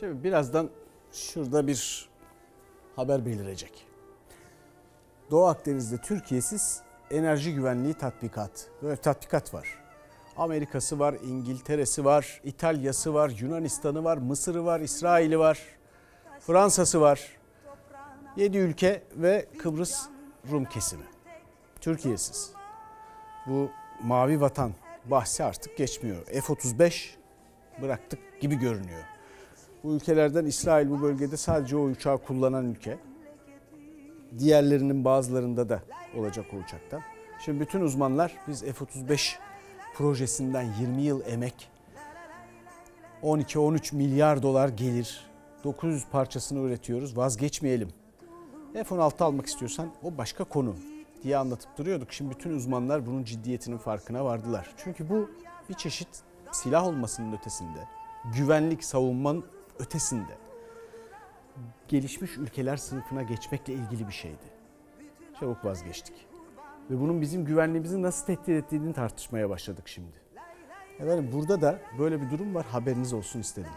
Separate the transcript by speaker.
Speaker 1: Şimdi birazdan şurada bir haber belirecek. Doğu Akdeniz'de Türkiye'siz enerji güvenliği tatbikat. Böyle tatbikat var. Amerika'sı var, İngiltere'si var, İtalya'sı var, Yunanistan'ı var, Mısır'ı var, İsrail'i var, Fransa'sı var. 7 ülke ve Kıbrıs Rum kesimi. Türkiye'siz. Bu mavi vatan bahsi artık geçmiyor. F-35 bıraktık gibi görünüyor. Bu ülkelerden İsrail bu bölgede sadece o uçağı kullanan ülke. Diğerlerinin bazılarında da olacak o uçaktan. Şimdi bütün uzmanlar biz F-35 projesinden 20 yıl emek, 12-13 milyar dolar gelir, 900 parçasını üretiyoruz vazgeçmeyelim. F-16 almak istiyorsan o başka konu diye anlatıp duruyorduk. Şimdi bütün uzmanlar bunun ciddiyetinin farkına vardılar. Çünkü bu bir çeşit silah olmasının ötesinde, güvenlik savunmanın ötesinde gelişmiş ülkeler sınıfına geçmekle ilgili bir şeydi. Çabuk vazgeçtik. Ve bunun bizim güvenliğimizi nasıl tehdit ettiğini tartışmaya başladık şimdi. Efendim burada da böyle bir durum var haberiniz olsun istedim.